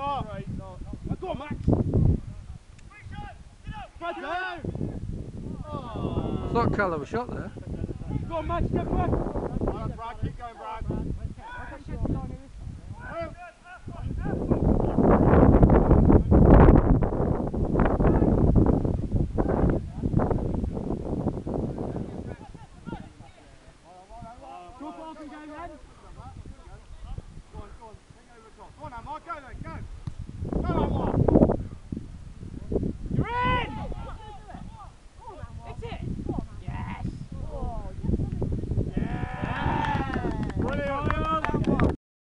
No. Go on, Max. Oh. I thought Carl had a shot there. Go on, Max, get back. All right, Brad, go.